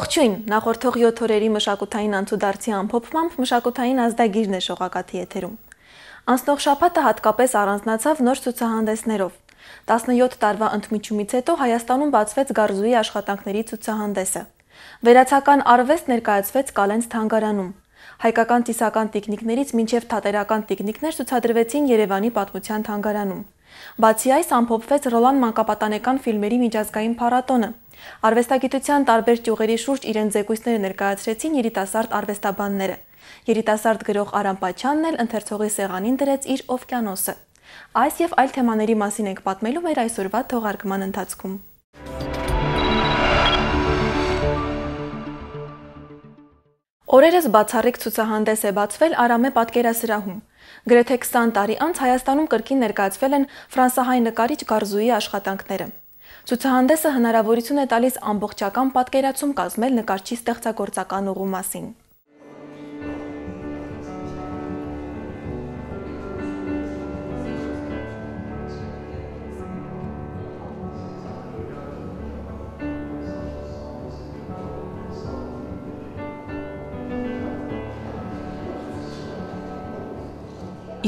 Ողջույն, նախորդող 7 օրերի մշակութային անցուդարձի ամփոփմամբ մշակութային ազդագիրն է շողակաթի եթերում։ Անցնող շաբաթը հատկապես առանձնացավ նոր ցուցահանդեսներով։ 17 տարվա ընդմիջումից հետո Հայաստանում բացվեց Գարզուի աշխատանքների ցուցահանդեսը։ Վերացական արվեստ ներկայացվեց Կալենց թանգարանում։ Հայկական ծիսական տիկնիկներից մինչև թատերական տիկնիկներ ցուցադրվեցին Երևանի պատմության թանգարանում։ Բացի այս ամփոփվեց Ռոլան մանկապատանեկան ֆիլմերի միջազգային փառատոնը։ Արվեստագիտության տարբեր ճյուղերի շուրջ իրենց զեկույցները ներկայացրեցին երիտասարդ արվեստաբանները։ Երիտասարդ գրող Արամ Պաչյանն էլ ընթերցողի սեղանին դրեց իր Օվկիանոսը։ Այս եւ այլ թեմաների մասին ենք պատմելու մեր այսօրվա թողարկման ընթացքում։ Օրերս բացառիկ ցուցահանդես է բացվել Արամե պատկերասրահում։ Գրեթե 20 տարի անց Հայաստանում կրկին ներկայացվել են ֆրանսահայ նկարիչ Գարզուի աշխատանքները։ Ցուցահանդեսը հնարավորություն է տալիս ամբողջական պատկերացում կազմել նկարչի ստեղծագործական ուղու մասին։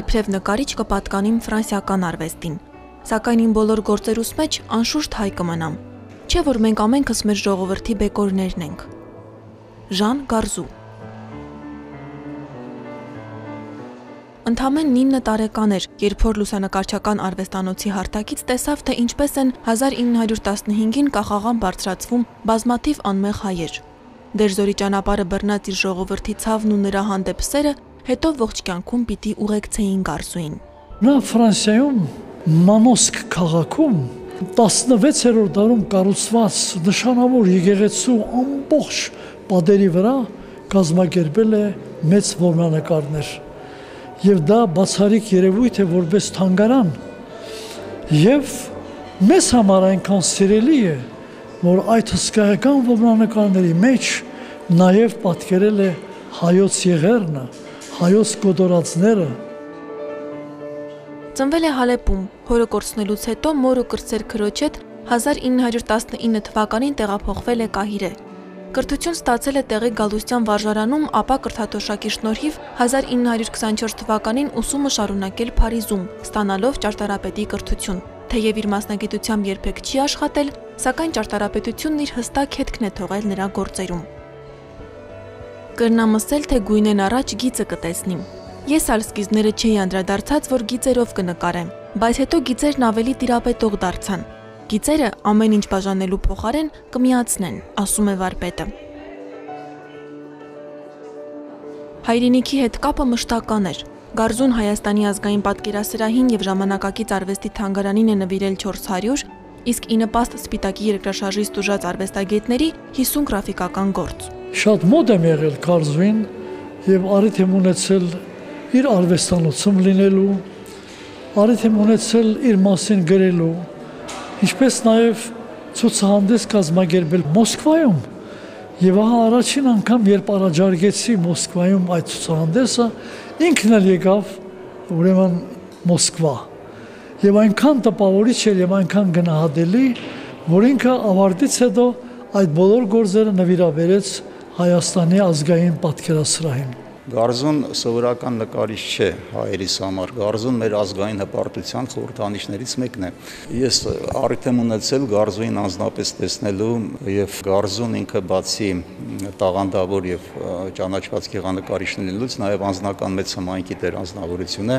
Իբրև նկարիչ կպատկանիմ ֆրանսիական արվեստին, սակայն իմ բոլոր գործերուս մեջ անշուշտ հայ կմնամ։ Չէ որ մենք ամենքս մեր ժողովրդի բեկորներն ենք։ Ժան Գարզու Ընդամեն 9 տարեկան էր, երբ որ լուսանկարչական արվեստանոցի հարթակից տեսավ, թե ինչպես են 1915-ին կախաղան բարձրացվում բազմաթիվ անմեղ հայեր։ Դերձորի ճանապարհը բռնած իր ժողովրդի ցավն ու նրա հանդեպ սերը հետո ողջ կյանքում պիտի ուղեկցեին Գարսուին։ Նա Ֆրանսիայում Մանոսկ քաղաքում 16-րդ դարում կառուցված նշանավոր եկեղեցու ամբողջ պատերի վրա կազմակերպել է մեծ որմնանկարներ։ Եվ դա բացառիկ երևույթ է որպես թանգարան։ Եվ մեզ համար այնքան սիրելի է, որ այդ հսկայական որմնանկարների մեջ նաև պատկերել է հայոց եղերնը, հայոց գոտորածները Ծնվել է Հալեպում, հորը կորցնելուց հետո մորը կրծեր քրոջ հետ 1919 թվականին տեղափոխվել է Կահիրե։ Կրթություն ստացել է տեղի Գալուստյան վարժարանում, ապա կրթաթոշակի շնորհիվ 1924 թվականին ուսումը շարունակել Փարիզում, ստանալով ճարտարապետի կրթություն։ Թեև իր մասնագիտությամբ երբեք չի աշխատել, սակայն ճարտարապետությունն իր հստակ հետքն է թողել նրա գործերում։ Կրնամսել թե գույնեն առաջ գիծը կտեսնիմ։ Ես ալ սկիզբները չէի անդրադարձած, որ գիծերով կնկարեմ, բայց հետո գիծերն ավելի տիրապետող դարձան։ Գիծերը ամեն ինչ բաժանելու փոխարեն կմիացնեն, ասում է վարպետը։ Հայրենիքի հետ կապը մշտական էր։ Գարզուն Հայաստանի ազգային պատկերասրահին եւ ժամանակակից արվեստի թանգարանին է նվիրել 400, իսկ ի նպաստ Սպիտակի երկրաշարժի ստուժած արվեստագետների 50 գրաֆիկական գործ շատ մոտ եմ եղել Կարզվին եւ առիթ եմ ունեցել իր արվեստանոցում լինելու, եմ ունեցել իր մասին գրելու, ինչպես նաեւ ցուցահանդես կազմակերպել Մոսկվայում։ Եվ ահա առաջին անգամ, երբ առաջարկեցի Մոսկվայում այդ ցուցահանդեսը, ինքն էլ եկավ ուրեմն Մոսկվա։ Եվ այնքան տպավորիչ էր եւ այնքան գնահատելի, որ ինքը ավարտից հետո այդ բոլոր գործերը նվիրաբերեց Հայաստանի ազգային պատկերասրահին։ Գարզուն սովորական նկարիչ չէ հայերիս համար։ Գարզուն մեր ազգային հպարտության խորհրդանիշներից մեկն է։ Ես առիթ եմ ունեցել Գարզուին անznապես տեսնելու եւ Գարզուն ինքը բացի տաղանդավոր եւ ճանաչված գեղանկարիչ լինելուց նաեւ անձնական մեծ համայնքի դեր անձնավորություն է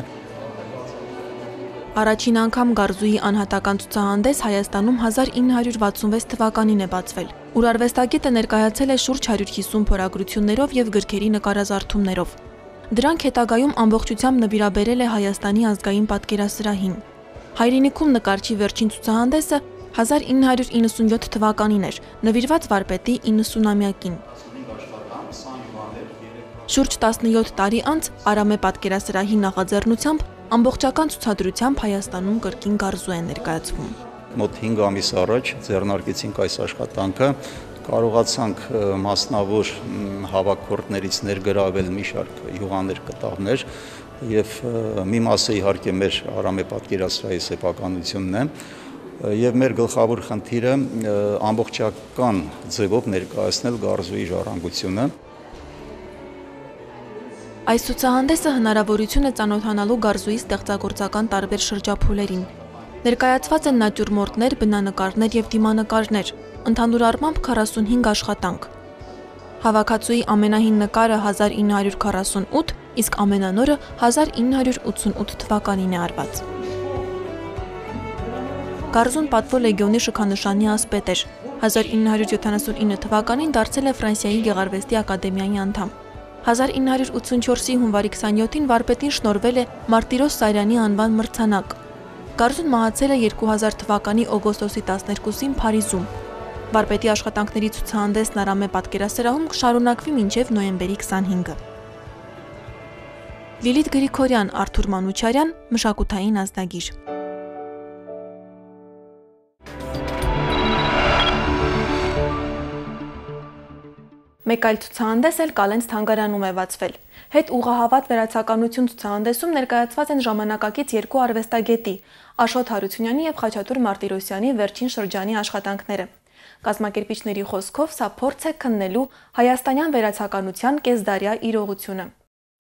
Առաջին անգամ Գարզուի անհատական ցուցահանդես Հայաստանում 1966 թվականին է բացվել, ուր արվեստագետը ներկայացել է շուրջ 150 փորագրություններով եւ գրքերի նկարազարդումներով։ Դրանք հետագայում ամբողջությամբ նվիրաբերել է Հայաստանի ազգային պատկերասրահին։ Հայրենիքում նկարչի վերջին ցուցահանդեսը 1997 թվականին էր, նվիրված վարպետի 90-ամյակին։ Շուրջ 17 տարի անց Արամե պատկերասրահի նախաձեռնությամբ Ամբողջական ցուցադրությամբ Հայաստանում կրկին Գարզու է ներկայացվում։ Մոտ 5 ամիս առաջ ձեռնարկեցինք այս աշխատանքը, կարողացանք մասնավոր հավաքորդներից ներգրավել մի շարք յուղաներ կտավներ եւ մի մասը իհարկե մեր Արամե պատկերասրահի սեփականությունն է եւ մեր գլխավոր խնդիրը ամբողջական ձևով ներկայացնել գարզուի ժառանգությունը Այս ցուցահանդեսը հնարավորություն է ծանոթանալու գարզուի ստեղծագործական տարբեր շրջափուլերին։ Ներկայացված են նատյուրմորտներ, բնանկարներ եւ դիմանկարներ, ընդհանուր առմամբ 45 աշխատանք։ Հավաքածուի ամենահին նկարը 1948, իսկ ամենանորը 1988 թվականին է արված։ Գարզուն պատվո լեգիոնի շքանշանի ասպետ էր։ 1979 թվականին դարձել է Ֆրանսիայի Գեղարվեստի ակադեմիայի անդամ։ 1984-ի հունվարի 27-ին վարպետին շնորվել է Մարտիրոս Սարյանի անվան մրցանակ։ Գարզուն մահացել է 2000 թվականի օգոստոսի 12-ին Փարիզում։ Վարպետի աշխատանքների ցուցահանդեսն Արամե պատկերասրահում կշարունակվի մինչև նոյեմբերի 25-ը։ Լիլիթ Գրիգորյան, Արթուր Մանուչարյան, մշակութային ազդագիր։ Մեկ այլ ցուցահանդես էլ Կալենց թանգարանում է բացվել։ Հետ ուղահավատ վերացականություն ցուցահանդեսում ներկայացված են ժամանակակից երկու արվեստագետի՝ Աշոտ Հարությունյանի եւ Խաչատուր Մարտիրոսյանի վերջին շրջանի աշխատանքները։ Կազմակերպիչների խոսքով սա փորձ է քննելու հայաստանյան վերացականության կեսդարյա իրողությունը։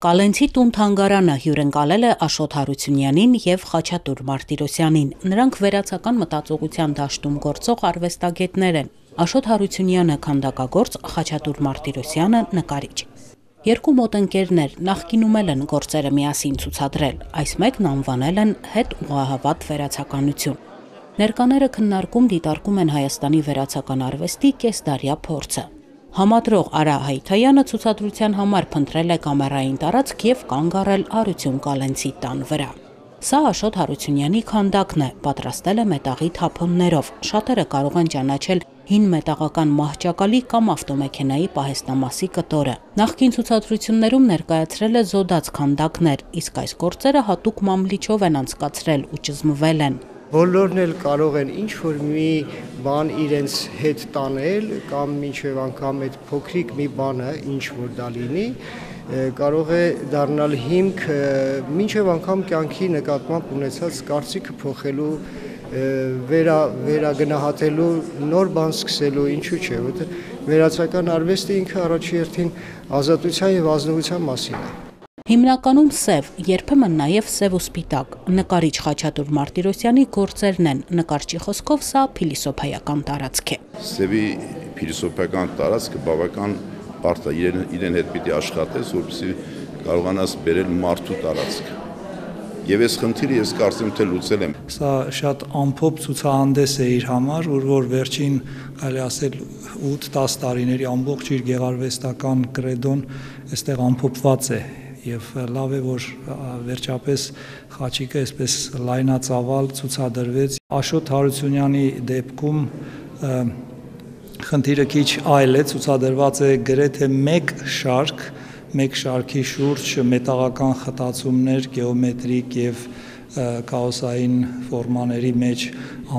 Կալենցի տուն թանգարանը հյուրընկալել է Աշոտ Հարությունյանին եւ Խաչատուր Մարտիրոսյանին։ Նրանք վերացական մտածողության դաշտում գործող արվեստագետներ են։ Աշոտ Հարությունյանը քանդակագործ, Խաչատուր Մարտիրոսյանը նկարիչ։ Երկու մոտ ընկերներ նախկինում են գործերը միասին ցուցադրել, այս մեկն անվանել են հետ ուղահավատ վերացականություն։ Ներկաները քննարկում դիտարկում են Հայաստանի վերացական արվեստի կեսդարյա փորձը։ Համադրող Արա Հայթայանը ցուցադրության համար փնտրել է կամերային տարածք եւ կանգ առել Արություն Կալենցի տան վրա։ Սա Աշոտ Հարությունյանի քանդակն է, պատրաստել է մետաղի թափոններով։ Շատերը կարող են ճանաչել հին մետաղական մահճակալի կամ ավտոմեքենայի պահեստամասի կտորը։ Նախկին ցուցադրություններում ներկայացրել է զոդած քանդակներ, իսկ այս գործերը հատուկ մամլիչով են անցկացրել ու ճզմվել են բոլորն էլ կարող են ինչ որ մի բան իրենց հետ տանել կամ ինչև անգամ այդ փոքրիկ մի բանը ինչ որ դա լինի կարող է դառնալ հիմք ինչև անգամ կյանքի նկատմամբ ունեցած կարծիքը փոխելու վերա վերագնահատելու նոր բան սկսելու ինչու՞ չէ որովհետեւ վերացական արվեստը ինքը առաջի հերթին ազատության եւ ազնվության մասին է Հիմնականում սև, երբեմն նաև սև ու սպիտակ։ Նկարիչ Խաչատուր Մարտիրոսյանի գործերն են։ Նկարչի խոսքով սա փիլիսոփայական տարածք է։ Սևի փիլիսոփայական տարածքը բավական բարդ է, իրեն, իրեն հետ պիտի աշխատես, որպեսզի կարողանաս բերել մարդու տարածք Եվ այս խնդիրը ես կարծեմ թե լուծել եմ։ Սա շատ ամփոփ ցուցահանդես է իր համար, որ որ վերջին կարելի ասել 8-10 տարիների ամբողջ իր գեղարվեստական կրեդոն այստեղ ամփոփված է եւ լավ է որ վերջապես խաչիկը այսպես լայնածավալ ցուցադրվեց Աշոտ Հարությունյանի դեպքում խնդիրը քիչ այլ է ցուցադրված է գրեթե 1 շարք մեկ շարքի շուրջ մետաղական խտացումներ, գեոմետրիկ եւ քաոսային ֆորմաների մեջ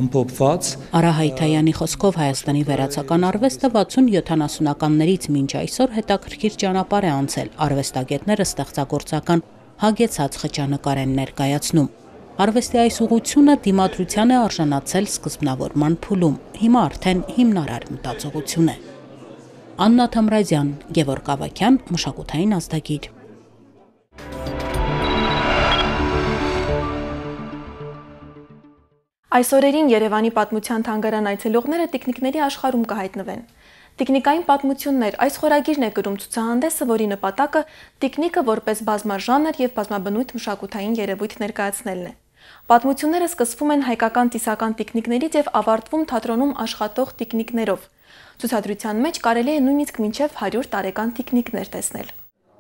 ամփոփված Արա Հայթայանի խոսքով Հայաստանի վերացական արվեստը 60-70-ականներից մինչ այսօր հետաքրքիր ճանապարհ է անցել արվեստագետները ստեղծագործական հագեցած խճանկար են ներկայացնում Արվեստի այս ուղությունը դիմադրության է արժանացել սկզբնավորման փուլում հիմա արդեն հիմնարար մտածողություն է Աննա Թամրազյան, Գևորգ Ավակյան, մշակութային ազդագիր։ Այսօրերին Երևանի պատմության թանգարան այցելողները տիկնիկների աշխարհում կհայտնվեն։ Տիկնիկային պատմություններ այս խորագիրն է գրում ցուցահանդեսը, որի նպատակը տիկնիկը որպես բազմաժանր եւ բազմաբնույթ մշակութային երևույթ ներկայացնելն է։ Պատմությունները սկսվում են հայկական տիսական տիկնիկներից եւ ավարտվում թատրոնում աշխատող տիկնիկներով։ Ցուցադրության մեջ կարելի է նույնիսկ մինչև 100 տարեկան տիկնիկներ տեսնել։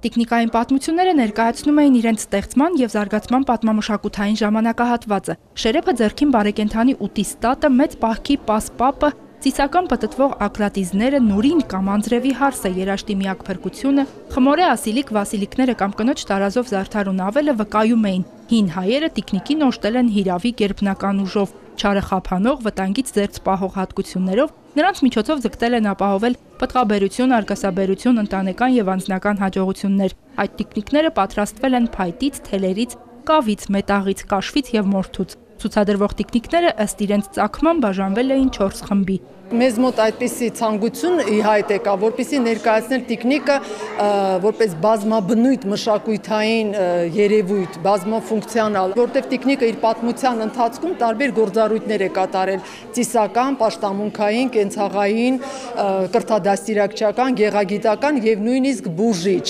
Տիկնիկային պատմությունները ներկայացնում էին իրենց ստեղծման եւ զարգացման պատմամշակութային ժամանակահատվածը։ Շերեփը ձերքին բարեկենթանի ուտիստատը, մեծ պահքի պասպապը, Ծիսական պտտվող ակրատիզները, նուրին կամ անձրևի հարսը, երաշտի միակ փրկությունը, խմորե ասիլիկ վասիլիկները կամ կնոջ տարազով զարդարուն ավելը վկայում էին։ Հին հայերը տիկնիկին օժտել են հիրավի գերբնական ուժով, չարը խափանող վտանգից ձերծ պահող հատկություններով նրանց միջոցով ձգտել են ապահովել պտղաբերություն, արկասաբերություն, ընտանեկան եւ անձնական հաջողություններ։ Այդ տիկնիկները պատրաստվել են փայտից, թելերից, կավից, մետաղից, կաշվից եւ մորթուց։ Ցուցադրվող տիկնիկները ըստ իրենց ցակման բաժանվել էին 4 խմբի։ Մեզ մոտ այդպիսի ցանկություն ի հայտ եկա, որպեսի ներկայացնել տիկնիկը որպես բազմաբնույթ մշակույթային երևույթ, բազմաֆունկցիոնալ, որտեղ տիկնիկը իր պատմության ընթացքում տարբեր գործառույթներ է կատարել՝ ծիսական, պաշտամունքային, կենցաղային, կրթադաստիարակչական, գեղագիտական եւ նույնիսկ բուժիչ։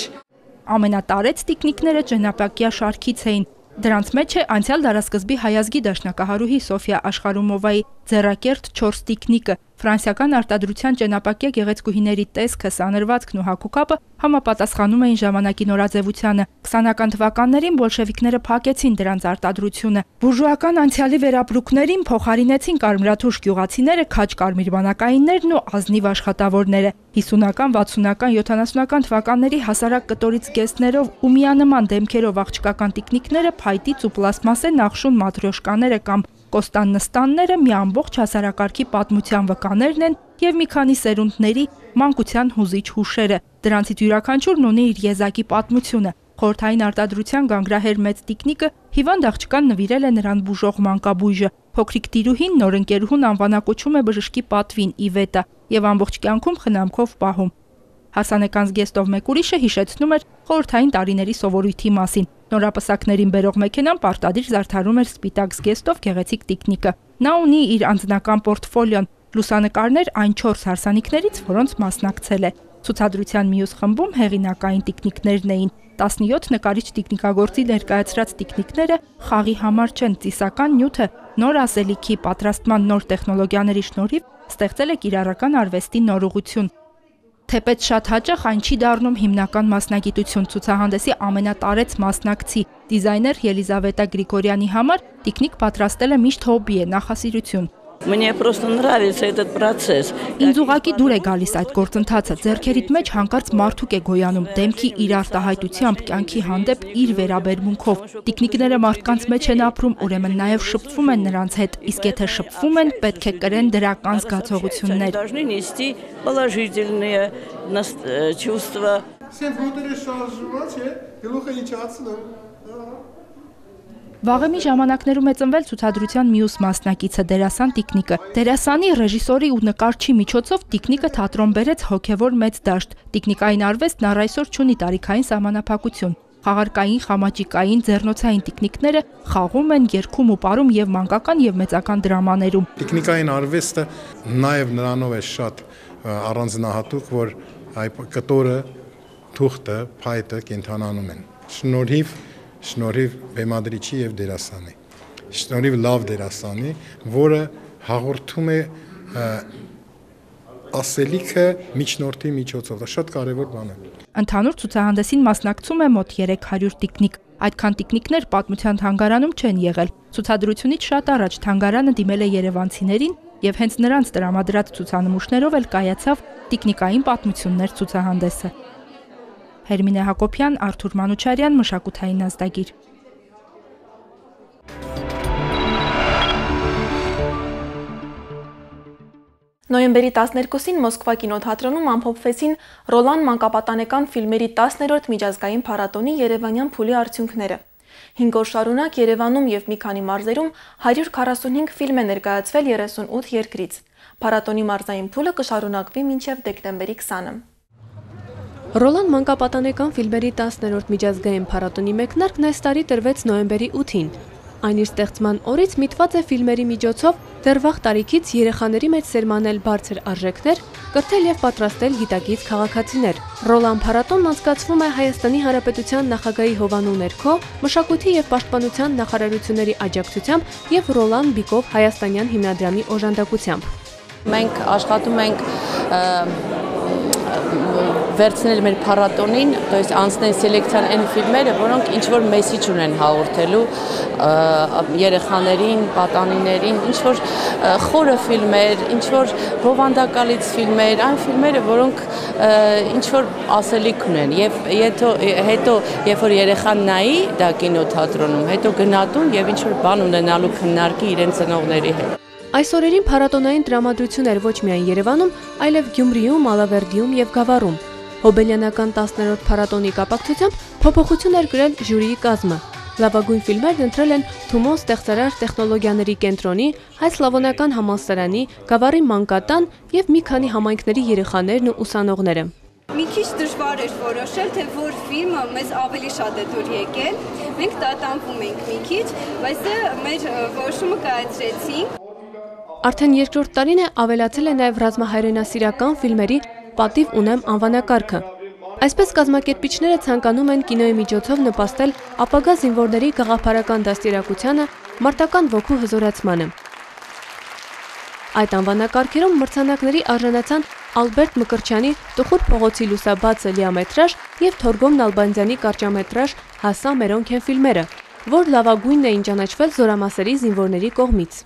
Ամենատարեց տիկնիկները ճենապակյա շարքից էին, Դրանց մեջ է անցյալ դարաշրջանի հայազգի դաշնակահարուհի Սոֆիա Աշխարհումովայի ձեռակերտ 4 տիկնիկը, ֆրանսիական արտադրության ճենապակյա գեղեցկուհիների տեսքը, սանրվածքն ու հակուկապը համապատասխանում էին ժամանակի նորաձևությանը։ 20-ական թվականներին բոլշևիկները փակեցին դրանց արտադրությունը։ Բուրժուական անցյալի վերապրուկներին փոխարինեցին կարմրաթուշ գյուղացիները, քաջ կարմիր բանակայիններն ու ազնիվ աշխատավորները։ 50-ական, 60-ական, 70-ական թվականների հասարակ կտորից գեստներով ու միանման դեմքերով աղջկական տիկնիկները փայտից ու պլաստմասե նախշուն մատրյոշկաները կամ Կոստան նստանները մի ամբողջ հասարակարգի պատմության վկաներն են եւ մի քանի սերունդների մանկության հուզիչ հուշերը։ Դրանցից յուրաքանչյուրն ունի իր եզակի պատմությունը։ Խորթային արտադրության գանգրահեր մեծ տիկնիկը հիվանդ աղջկան նվիրել է նրան բուժող մանկաբույժը։ Փոքրիկ տիրուհին նոր ընկերուհուն անվանակոչում է բժշկի պատվին Իվետա եւ ամբողջ կյանքում խնամքով պահում։ Հասանեկան զգեստով մեկ ուրիշը հիշեցնում էր խորթային տարիների սովորույթի մասին։ Նորապսակներին բերող մեքենան պարտադիր զարդարում էր սպիտակ զգեստով գեղեցիկ տիկնիկը։ Նա ունի իր անձնական պորտֆոլիոն, լուսանկարներ այն 4 հարսանիքներից, որոնց մասնակցել է։ Ցուցադրության մյուս խմբում հեղինակային տիկնիկներն էին։ 17 նկարիչ տիկնիկագործի ներկայացրած տիկնիկները խաղի համար չեն ծիսական նյութը նոր ասելիքի պատրաստման նոր տեխնոլոգիաների շնորհիվ ստեղծել է կիրառական արվեստի նոր ուղություն։ Թեպետ շատ հաճախ այն չի դառնում հիմնական մասնագիտություն ցուցահանդեսի ամենատարեց մասնակցի դիզայներ Ելիզավետա Գրիգորյանի համար տիկնիկ պատրաստելը միշտ հոբբի է, նախասիրություն։ Мне просто нравится этот процесс. Ինձ ուղակի դուր է գալիս այդ գործընթացը։ Ձերքերիդ մեջ հանկարծ մարդուկ է գոյանում, դեմքի իր արտահայտությամբ, կյանքի հանդեպ իր վերաբերմունքով։ Տիկնիկները մարդկանց մեջ են ապրում, ուրեմն նաև շփվում են նրանց հետ, իսկ եթե շփվում են, պետք է կրեն դրական զգացողություններ։ Должны нести положительные чувства. Սենց մոտերը շարժում է, չէ՞, գլուխը իջացնում։ Վաղեմի ժամանակներում է ծնվել ցուցադրության մյուս մասնակիցը դերասան Տիկնիկը։ Դերասանի, ռեժիսորի ու նկարչի միջոցով Տիկնիկը թատրոն բերեց հոգևոր մեծ դաշտ։ Տիկնիկային արվեստն առ այսօր ունի տարիքային սահմանափակություն։ Խաղարկային, խամաճիկային, ձեռնոցային տիկնիկները խաղում են, երգում ու ապարում եւ մանկական եւ մեծական դրամաներում։ Տիկնիկային արվեստը նաեւ նրանով է շատ առանձնահատուկ, որ այ կտորը, թուղթը, փայտը կենթանանում են։ Շնորհիվ շնորհիվ բեմադրիչի եւ դերասանի։ Շնորհիվ լավ դերասանի, որը հաղորդում է ասելիքը միջնորդի միջոցով։ Դա շատ կարևոր բան է։ Ընդհանուր ցուցահանդեսին մասնակցում է մոտ 300 տիկնիկ։ Այդքան տիկնիկներ պատմության թանգարանում չեն եղել։ Ցուցադրությունից շատ առաջ թանգարանը դիմել է Երևանցիներին եւ հենց նրանց տրամադրած ցուցանմուշներով էլ կայացավ տիկնիկային պատմություններ ցուցահանդեսը։ Հերմինե Հակոբյան, Արթուր Մանուչարյան, մշակութային ազդագիր։ Նոյեմբերի 12-ին Մոսկվա կինոթատրոնում ամփոփվեցին Ռոլան մանկապատանեկան ֆիլմերի 10-րդ միջազգային փառատոնի Երևանյան փուլի արդյունքները։ 5 օր շարունակ Երևանում եւ մի քանի մարզերում 145 ֆիլմ է ներկայացվել 38 երկրից։ Փառատոնի մարզային փուլը կշարունակվի մինչև դեկտեմբերի 20-ը։ Ռոլան մանկապատանեկան ֆիլմերի 10-րդ միջազգային փառատոնի մեկնարկն այս տարի տրվեց նոյեմբերի 8-ին։ Այն իր ստեղծման օրից միտված է ֆիլմերի միջոցով դեռ վաղ տարիքից երեխաների մեջ սերմանել բարձր արժեքներ, կրթել եւ պատրաստել գիտակից քաղաքացիներ։ Ռոլան փառատոնն անցկացվում է Հայաստանի Հանրապետության նախագահի հովանու ներքո, մշակույթի եւ պաշտպանության նախարարությունների աջակցությամբ եւ Ռոլան Բիկով Հայաստանյան հիմնադրամի օժանդակությամբ։ Մենք աշխատում ենք վերցնել մեր փառատոնին, то есть անցնել սելեկցիան այն ֆիլմերը, որոնք ինչ որ մեսիջ ունեն հաղորդելու երեխաներին, պատանիներին, ինչ որ խորը ֆիլմեր, ինչ որ բովանդակալից ֆիլմեր, այն ֆիլմերը, որոնք ինչ որ ասելիք ունեն եւ հետո հետո երբ որ երեխան նայի դա կինոթատրոնում, հետո գնատուն եւ ինչ որ բան ունենալու քննարկի իրեն ծնողների հետ Այս օրերին փառատոնային տրամադրություն էր ոչ միայն Երևանում, այլև Գյումրիում, Ալավերդիում եւ Գավառում։ Հոբելյանական 10-րդ փառատոնի կապակցությամբ փոփոխություն էր գրել ժյուրիի կազմը։ Լավագույն ֆիլմերն ընտրել են Թումոն ստեղծարար տեխնոլոգիաների կենտրոնի, հայ սլավոնական համալսարանի, Գավառի մանկատան եւ մի քանի համայնքների երեխաներն ու ուսանողները։ Մի քիչ դժվար էր որոշել, թե որ ֆիլմը մեզ ավելի շատ է դուր եկել։ Մենք տատանվում ենք մի քիչ, բայց դե մեր որոշումը կայացրեցինք։ Արդեն երկրորդ տարին է ավելացել է նաև ռազմահայրենասիրական ֆիլմերի «Պատիվ ունեմ» անվանակարգը։ Այսպես կազմակերպիչները ցանկանում են կինոյի միջոցով նպաստել ապագա զինվորների գաղափարական դաստիարակությանը, մարտական ոգու հզորացմանը։ Այդ անվանակարգերում մրցանակների արժանացան Ալբերտ Մկրչյանի «Տխուր փողոցի լուսաբացը» լիամետրաժ եւ Թորգոմ Նալբանդյանի կարճամետրաժ «Հասա մերոնք են» ֆիլմերը, որ լավագույնն էին ճանաչվել զորամասերի զինվորների կողմից։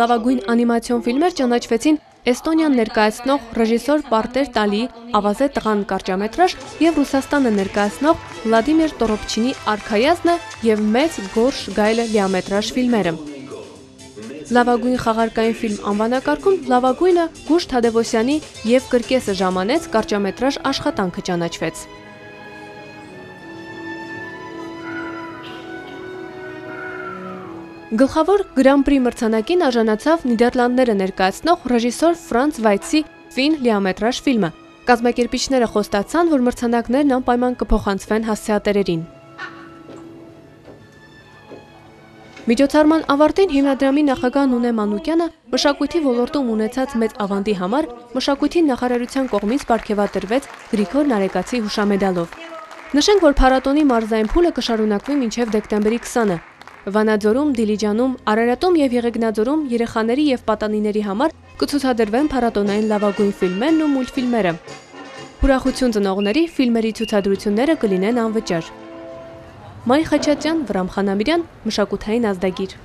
Լավագույն անիմացիոն ֆիլմեր ճանաչվեցին Էստոնիան ներկայացնող ռեժիսոր Պարտեր Տալիի «Ավազե տղան» կարճամետրաժ եւ Ռուսաստանը ներկայացնող Վլադիմիր Տորոպչինի «Արքայազնը» եւ «Մեծ գորշ գայլը» լիամետրաժ ֆիլմերը։ Լավագույն խաղարկային ֆիլմ անվանակարգում լավագույնը Գուշ Թադևոսյանի եւ Կրկեսը ժամանեց կարճամետրաժ աշխատանքը ճանաչվեց։ Գլխավոր Գրանպրի մրցանակին արժանացավ Նիդերլանդները ներկայացնող ռեժիսոր Ֆրանց Վայցի ֆին լիամետրաժ ֆիլմը։ Կազմակերպիչները խոստացան, որ մրցանակներն անպայման կփոխանցվեն հասցեատերերին։ Միջոցառման ավարտին հիմնադրամի նախագահ Նունե Մանուկյանը մշակույթի ոլորտում ունեցած մեծ ավանդի համար մշակույթի նախարարության կողմից ապարգևատրվեց Գրիգոր Նարեկացի հուշամեդալով։ Նշենք, որ փառատոնի մարզային փուլը կշարունակվի մինչև դեկտեմբերի 20-ը։ Վանաձորում, Դիլիջանում, Արարատում եւ Եղեգնաձորում երեխաների եւ պատանիների համար կցուցադրվեն փառատոնային լավագույն ֆիլմերն ու մուլտֆիլմերը։ Ուրախություն ծնողների ֆիլմերի ցուցադրությունները կլինեն անվճար։ Մարի Խաչատյան, Վրամ Խանամիրյան, մշակութային ազդագիր։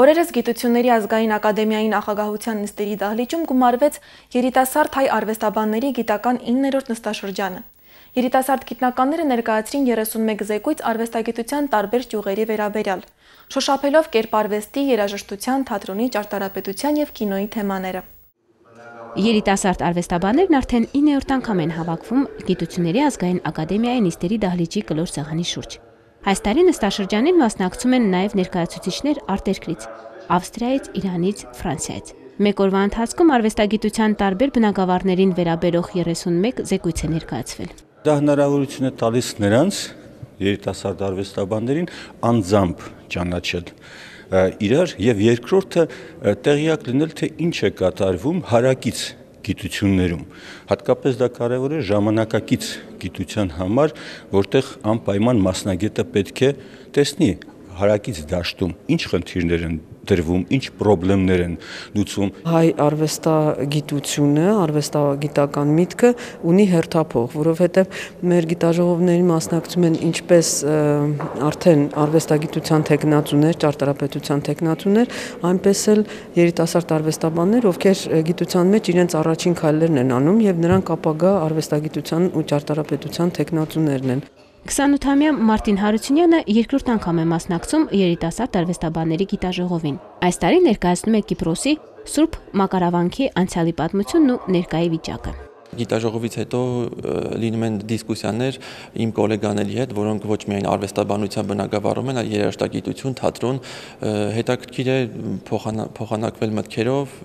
Օրերս Գիտությունների ազգային ակադեմիայի նախագահության նիստերի դահլիճում գումարվեց երիտասարդ հայ արվեստաբանների գիտական 9-րդ նստաշրջանը։ Երիտասարդ գիտնականները ներկայացրին 31 զեկույց արվեստագիտության տարբեր ճյուղերի վերաբերյալ, շոշափելով կերպարվեստի, երաժշտության, թատրոնի, ճարտարապետության եւ կինոյի թեմաները։ Երիտասարդ արվեստաբաններն արդեն 9-րդ անգամ են հավաքվում Գիտությունների ազգային ակադեմիայի նիստերի դահլիճի կլոր սեղանի շուրջ։ Այս տարի նստաշրջանին մասնակցում են նաև ներկայացուցիչներ արտերկրից՝ Ավստրիայից, Իրանից, Ֆրանսիայից։ Մեկ օրվա ընթացքում արվեստագիտության տարբեր բնակավարներին վերաբերող 31 զեկույց է ներկայացվել։ Դա հնարավորություն է տալիս նրանց երիտասարդ արվեստաբաններին անձամբ ճանաչել իրար եւ երկրորդը տեղյակ լինել թե ինչ է կատարվում հարակից գիտություններում։ Հատկապես դա կարևոր է ժամանակակից գիտության համար, որտեղ անպայման մասնագետը պետք է տեսնի հարակից դաշտում ինչ խնդիրներ են դրվում, ինչ խնդիրներ են լուծվում։ Հայ արվեստագիտությունը, արվեստագիտական միտքը ունի հերթափող, որովհետև մեր գիտաժողովների մասնակցում են ինչպես արդեն արվեստագիտության տեխնացուներ, ճարտարապետության տեխնացուներ, այնպես էլ երիտասարդ արվեստաբաններ, ովքեր գիտության մեջ իրենց առաջին քայլերն են անում եւ նրանք ապագա արվեստագիտության ու ճարտարապետության տեխնացուներն են։ 28-ամյա Մարտին Հարությունյանը երկրորդ անգամ է մասնակցում երիտասարդ արվեստաբանների գիտաժողովին։ Այս տարի ներկայացնում է Կիպրոսի Սուրբ Մակարավանքի անցյալի պատմությունն ու ներկայի վիճակը։ Գիտաժողովից հետո լինում են դիսկուսիաներ իմ գոլեգաների հետ, որոնք ոչ միայն արվեստաբանության բնագավառում են, այլ երաժշտագիտություն, թատրոն, հետաքրքիր է փոխանակվել մտքերով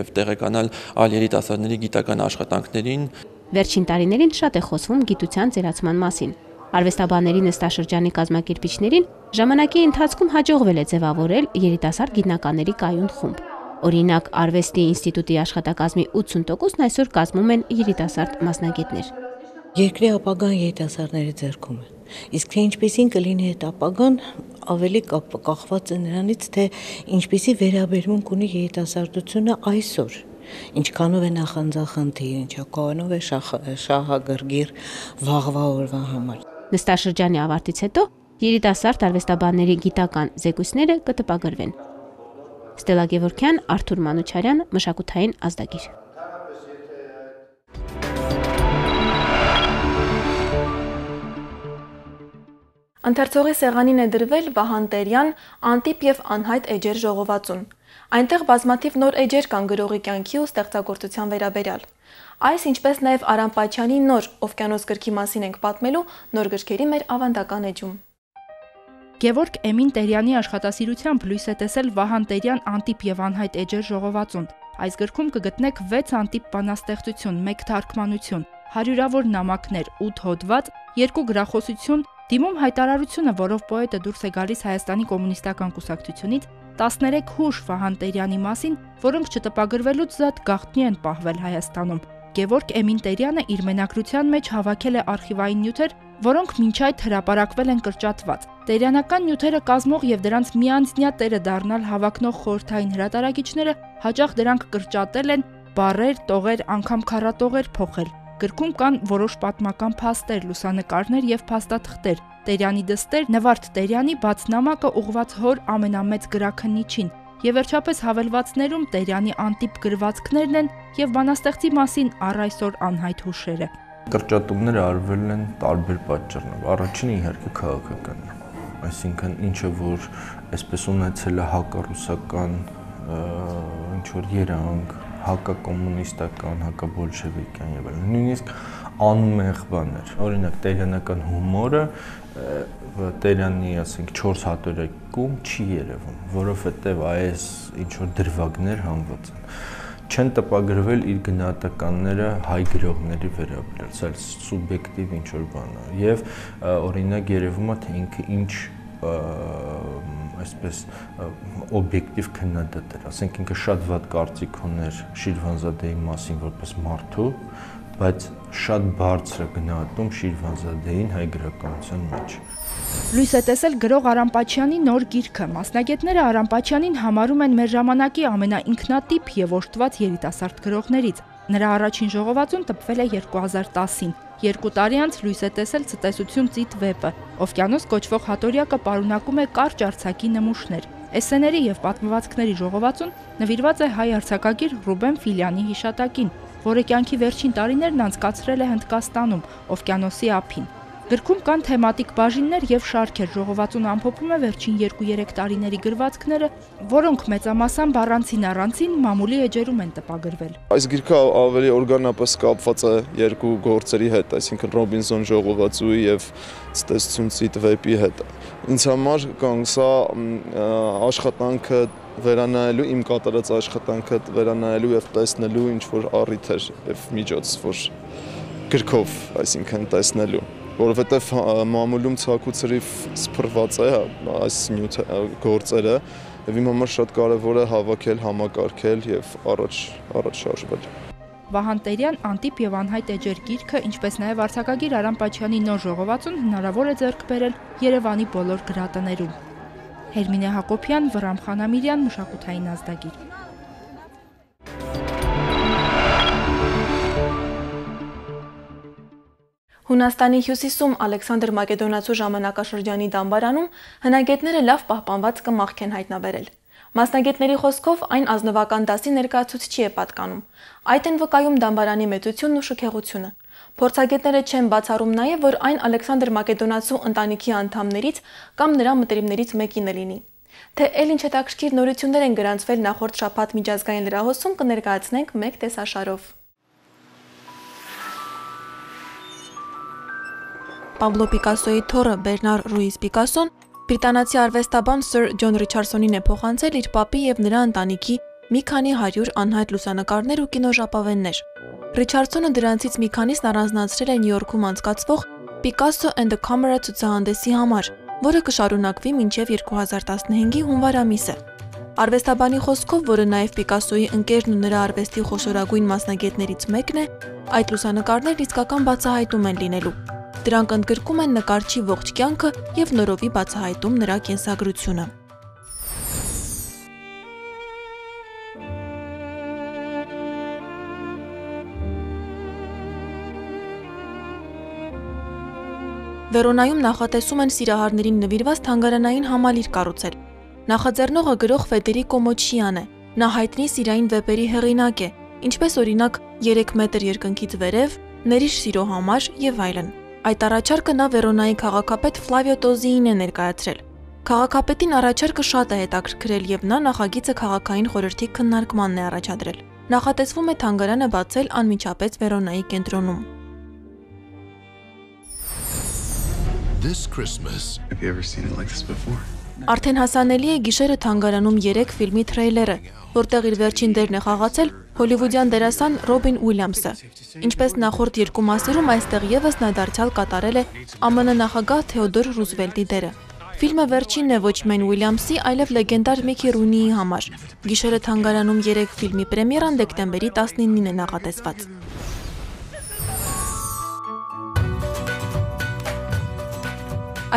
եւ տեղեկանալ այլ երիտասարդների գիտական աշխատանքներին։ Վերջին տարիներին շատ է խոսվում գիտության ծերացման մասին։ Արվեստաբանների նստաշրջանի կազմակերպիչներին ժամանակի ընթացքում հաջողվել է ձևավորել երիտասարդ գիտնականների կայուն խումբ։ Օրինակ, Արվեստի ինստիտուտի աշխատակազմի 80%-ն այսօր կազմում են երիտասարդ մասնագետներ։ Երկրի ապագան երիտասարդների ձեռքում է։ Իսկ թե ինչպեսին կլինի այդ ապագան, ավելի կախված է նրանից, թե ինչպեսի վերաբերմունք ունի երիտասարդությունը այսօր ինչքանով է նախանձախնդիր, ինչքանով է շահագրգիռ վաղվա օրվա համար։ Նստաշրջանի ավարտից հետո երիտասարդ արվեստաբանների գիտական զեկույցները կտպագրվեն։ Ստելա Գևորքյան, Արթուր Մանուչարյան, մշակութային ազդագիր։ Ընթերցողի սեղանին է դրվել Վահան Տերյան անտիպ եւ անհայտ էջեր ժողովածուն։ Այնտեղ բազմաթիվ նոր էջեր կան գրողի կյանքի ու ստեղծագործության վերաբերյալ։ Այս ինչպես նաև Արամ Պաչյանի նոր Օվկիանոս գրքի մասին ենք պատմելու նոր գրքերի մեր ավանդական էջում։ Գևորգ Էմին Տերյանի աշխատասիրությամբ լույս է տեսել Վահան Տերյան Անտիպ եւ Անհայտ էջեր ժողովածուն։ Այս գրքում կգտնեք 6 անտիպ բանաստեղծություն, 1 թարգմանություն, հարյուրավոր նամակներ, 8 հոդված, 2 գրախոսություն, դիմում հայտարարությունը, որով պոետը դուրս է գալիս Հայաստանի կոմունիստական կուսակցությունից, 13 հուշ Վահան Տերյանի մասին, որոնք չտպագրվելուց զատ գաղտնի են պահվել Հայաստանում։ Գևորգ Էմին Տերյանը իր մենակրության մեջ հավաքել է արխիվային նյութեր, որոնք մինչ այդ հրապարակվել են կրճատված։ Տերյանական նյութերը կազմող եւ դրանց միանձնյա տերը դառնալ հավակնող խորթային հրատարակիչները հաջող դրանք կրճատել են, բարեր, տողեր, անգամ քառատողեր փոխել։ Գրքում կան որոշ պատմական փաստեր, լուսանկարներ եւ փաստաթղթեր։ Տերյանի դստեր Նվարդ Տերյանի բաց նամակը ուղված հոր ամենամեծ գրաքննիչին, Եվ վերջապես հավելվածներում Տերյանի անտիպ գրվածքներն են եւ բանաստեղծի մասին առ այսօր անհայտ հուշերը։ Կրճատումները արվել են տարբեր պատճառներով։ Առաջինը իհարկե քաղաքականն է։ Այսինքն ինչը որ այսպես ունեցել է հակառուսական ինչ որ երանգ, հակակոմունիստական, հակաբոլշևիկյան եւ այլն։ Նույնիսկ անմեղ բաներ։ Օրինակ տերյանական հումորը Տերյանի, ասենք 4 հատորակում չի երևում, որովհետև այս ինչ որ դրվագներ հանված են չեն տպագրվել իր գնահատականները հայ գրողների վերաբերյալ, սա սուբյեկտիվ ինչ որ բան է։ Եվ օրինակ երևում է թե ինքը ինչ այսպես օբյեկտիվ քննադատ էր, ասենք ինքը շատ վատ կարծիք ուներ Շիրվանզադեի մասին որպես մարդու, բայց շատ բարձր է գնահատում Շիրվանզադեին հայ գրականության մեջ։ Լույս է տեսել գրող Արամ Պաչյանի նոր գիրքը։ Մասնագետները Արամ Պաչյանին համարում են մեր ժամանակի ամենաինքնատիպ եւ օժտված երիտասարդ գրողներից։ Նրա առաջին ժողովածուն տպվել է 2010-ին։ Երկու տարի անց լույս է տեսել ցտեսություն ծիտ վեպը։ Օվկիանոս կոչվող հատորյակը պարունակում է կարճ արցակի նմուշներ։ Էսսեների եւ պատմվածքների ժողովածուն նվիրված է հայ արցակագիր Ռուբեն Ֆիլյանի հիշատակին, որը կյանքի վերջին տարիներն անցկացրել է Հնդկաստանում, Օվկիանոսի ափին։ Գրքում կան թեմատիկ բաժիններ եւ շարքեր, ժողովածուն ամփոփում է վերջին 2-3 տարիների գրվածքները, որոնք մեծամասամբ առանցին առանցին մամուլի էջերում են տպագրվել։ Այս գիրքը ավելի օրգանապես կապված է երկու գործերի հետ, այսինքն Ռոբինսոն ժողովածուի եւ ցտեսություն ցիտ վեպի հետ։ Ինձ համար կան սա աշխատանքը վերանայելու իմ կատարած աշխատանքը վերանայելու եւ տեսնելու ինչ որ առիթ էր եւ միջոց, որ գրքով, այսինքն տեսնելու որովհետև մամուլում ցակուցրիվ սփռված է այս նյութ գործերը եւ իմ համար շատ կարեւոր է հավաքել, համակարգել եւ առաջ առաջ շարժվել։ Վահան Տերյան Անտիպ եւ Անհայտ էջեր գիրքը, ինչպես նաեւ արձակագիր Արամ Պաչյանի նոր ժողովածուն հնարավոր է ձեռք բերել Երևանի բոլոր գրատներում։ Հերմինե Հակոբյան, Վրամ Խանամիրյան, մշակութային ազդագիր։ Հունաստանի հյուսիսում Ալեքսանդր Մակեդոնացու ժամանակաշրջանի դամբարանում հնագետները լավ պահպանված կմախք են հայտնաբերել։ Մասնագետների խոսքով այն ազնվական դասի ներկայացուցիչի է պատկանում։ Այդ են վկայում դամբարանի մեծությունն ու շքեղությունը։ Փորձագետները չեն բացառում նաև, որ այն Ալեքսանդր Մակեդոնացու ընտանիքի անդամներից կամ նրա մտերիմներից մեկին է լինի։ Թե ել ինչ հետաքրքիր նորություններ են գրանցվել նախորդ շաբաթ միջազգային լրահոսում կներկայացնենք մեկ տեսաշարով։ Պաբլո Պիկասոյի թոռը Բերնար Ռուիզ Պիկասոն բրիտանացի արվեստաբան Սր Ջոն Ռիչարդսոնին է փոխանցել իր պապի եւ նրա ընտանիքի մի քանի 100 անհայտ լուսանկարներ ու կինոժապավեններ։ Ռիչարդսոնը դրանցից մի քանիսն առանձնացրել է Նյու Յորքում անցկացվող Picasso and the Camera ցուցահանդեսի համար, որը կշարունակվի մինչև 2015-ի հունվար ամիսը։ Արվեստաբանի խոսքով, որը նաև Պիկասոյի ընկերն ու նրա արվեստի խոշորագույն մասնագետներից մեկն է, այդ լուսանկարներն իսկական բացահայտում են լինելու։ Դրանք ընդգրկում են նկարչի ողջ կյանքը եւ նորովի բացահայտում նրա կենսագրությունը։ Վերոնայում նախատեսում են սիրահարներին նվիրված թանգարանային համալիր կառուցել։ Նախաձեռնողը գրող Ֆեդերիկո Մոչիան է։ Նա հայտնի սիրային վեպերի հեղինակ է, ինչպես օրինակ 3 մետր երկնքից վերև, Ներիշ սիրո համար եւ այլն։ Այդ առաջարկը նա Վերոնայի քաղաքապետ Ֆլավիո Տոզիին է ներկայացրել։ Քաղաքապետին առաջարկը շատ է հետաքրքրել եւ նա նախագիծը քաղաքային խորհրդի քննարկմանն է առաջադրել։ Նախատեսվում է թանգարանը բացել անմիջապես Վերոնայի կենտրոնում։ This Christmas. Have you ever seen it like this before? Արդեն հասանելի է գիշերը թանգարանում 3 ֆիլմի թրեյլերը, որտեղ իր վերջին դերն է խաղացել հոլիվուդյան դերասան Ռոբին Ուիլյամսը։ Ինչպես նախորդ երկու մասերում այստեղ եւս նա դարձյալ կատարել է ԱՄՆ նախագահ Թեոդոր Ռուզվելտի դերը։ Ֆիլմը վերջինն է ոչ միայն Ուիլյամսի, այլև լեգենդար Միքի Ռունիի համար։ Գիշերը թանգարանում 3 ֆիլմի պրեմիերան դեկտեմբերի 19-ին է նախատեսված։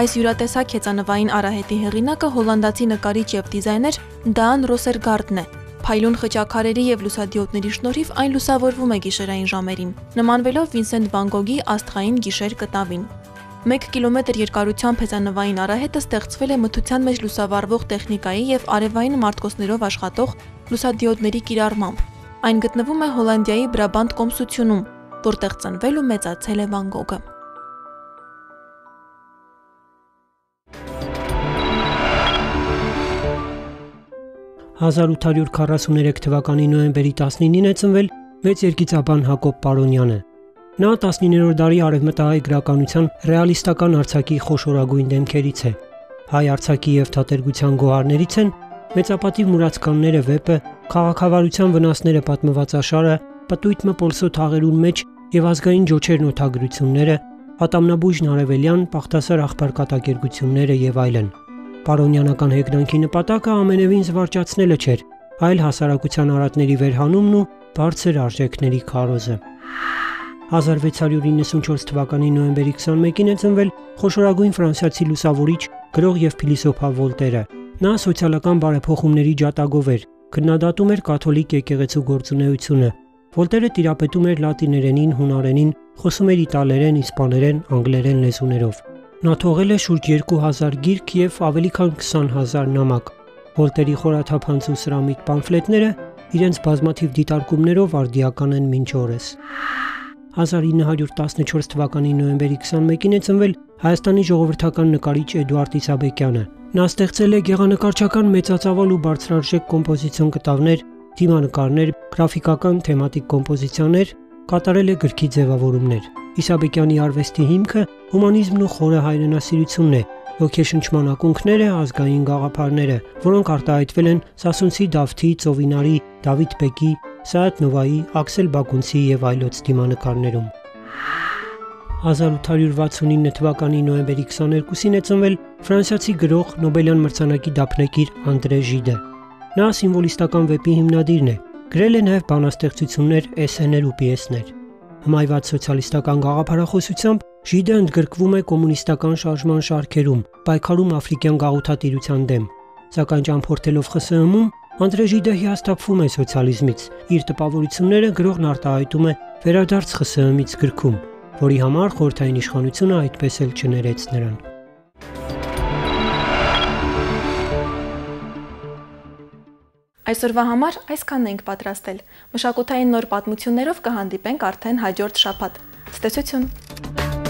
Այս յուրատեսակ հեծանվային արահետի հեղինակը հոլանդացի նկարիչ եւ դիզայներ Դան Ռոսերգարդն է։ Փայլուն խճակարերի եւ լուսադիոդների շնորհիվ այն լուսավորվում է գիշերային ժամերին, նմանվելով Վինսենտ Վան Գոգի Աստղային գիշեր կտավին։ 1 կիլոմետր երկարությամբ հեծանվային արահետը ստեղծվել է մթության մեջ լուսավառվող տեխնիկայի եւ արևային մարտկոսներով աշխատող լուսադիոդների կիրառմամբ։ Այն գտնվում է Հոլանդիայի Բրաբանտ կոմսությունում, որտեղ ծնվել ու մեծացել է Վան Գոգը։ 1843 թվականի նոյեմբերի 19-ին է ծնվել մեծ երկիծաբան Հակոբ Պարոնյանը։ Նա 19-րդ դարի արևմտահայ գրականության ռեալիստական արձակի խոշորագույն դեմքերից է։ Հայ արձակի եւ թատերգության գոհարներից են Մեծապատիվ մուրացկանները վեպը, քաղաքավարության վնասները պատմված աշարը, Պտույտ մպոլսո թաղերուն մեջ եւ ազգային ջոչերն օթագրությունները, Ատամնաբույժն Արևելյան, Պախտասար աղբար կատակերգությունները եւ այլն։ Պարոնյանական հեգնանքի նպատակը ամենևին զվարճացնելը չէր, այլ հասարակության արատների վերհանումն ու բարձր արժեքների քարոզը։ 1694 թվականի նոյեմբերի 21-ին է ծնվել խոշորագույն ֆրանսիացի լուսավորիչ, գրող եւ փիլիսոփա Վոլտերը։ Նա սոցիալական բարեփոխումների ջատագով էր, քննադատում էր կաթոլիկ եկեղեցու գործունեությունը։ Վոլտերը տիրապետում էր լատիներենին, հունարենին, խոսում էր իտալերեն, իսպաներեն, անգլերեն լեզուներով։ Նա թողել է շուրջ 2000 գիրք եւ ավելի քան 20000 նամակ։ Վոլտերի խորաթափանց ու սրամիտ պամֆլետները իրենց բազմաթիվ դիտարկումներով արդիական են մինչ օրս։ 1914 թվականի նոյեմբերի 21-ին է ծնվել Հայաստանի ժողովրդական նկարիչ Էդուարդ Իսաբեկյանը։ Նա ստեղծել է գեղանկարչական մեծածավալ ու բարձրարժեք կոմպոզիցիոն կտավներ, թիմանկարներ, գրաֆիկական թեմատիկ կոմպոզիցիաներ, կատարել է գրքի ձևավորումներ։ Իսաբեկյանի արվեստի հիմքը հումանիզմն ու խորը հայրենասիրությունն է, ոգեշնչման ակունքները ազգային գաղափարները, որոնք արտահայտվել են Սասունցի Դավթի, Ծովինարի, Դավիթ Բեկի, Սայաթ Նովայի, Աքսել Բակունցի եւ այլոց դիմանկարներում։ 1869 թվականի նոյեմբերի 22-ին է ծնվել ֆրանսիացի գրող Նոբելյան մրցանակի դափնեկիր Անդրե Ժիդը։ Նա սիմվոլիստական վեպի հիմնադիրն է, գրել է նաև բանաստեղծություններ, էսսեներ ու պիեսներ։ Հմայված սոցիալիստական գաղափարախոսությամբ Ժիդը ընդգրկվում է կոմունիստական շարժման շարքերում, պայքարում աֆրիկյան գաղութատիրության դեմ։ Սակայն ճամփորդելով ԽՍՀՄ-ում Անդրե Ժիդը հիասթափվում է սոցիալիզմից։ Իր տպավորությունները գրողն արտահայտում է Վերադարձ ԽՍՀՄ-ից գրքում, որի համար խորթային իշխանությունը այդպես էլ չներեց նրան։ Այսօրվա համար այսքանն ենք պատրաստել։ Մշակութային նոր պատմություններով կհանդիպենք արդեն հաջորդ շաբաթ։ Ցտեսություն։